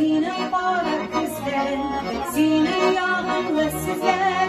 Sine mübarek bizler, sine yağmurlu sizler,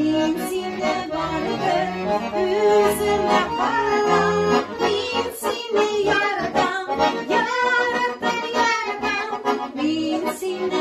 Binsine darbe, üzülme haram. Binsine yaradan, yaradan, yaradan. Binsine.